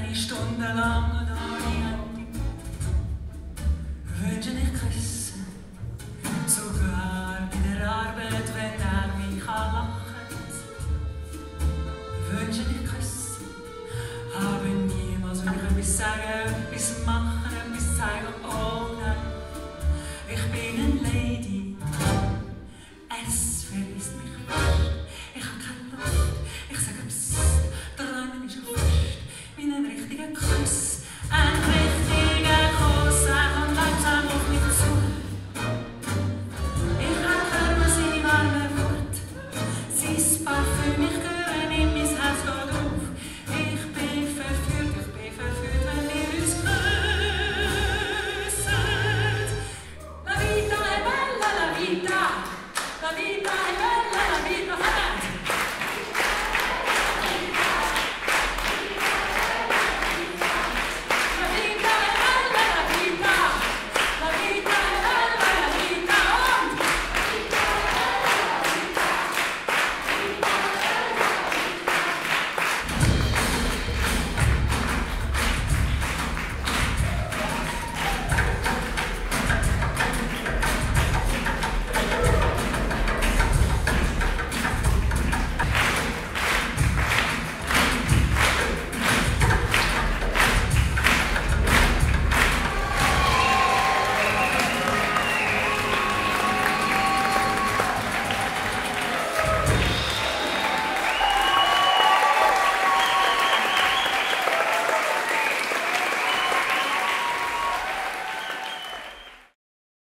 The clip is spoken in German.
eine Stunde lang und ohne Ende würde dich küssen, sogar bei der Arbeit, wenn er mich anlacht. Wünsche dich küssen, aber niemals würde ich etwas sagen, etwas machen, etwas zeigen.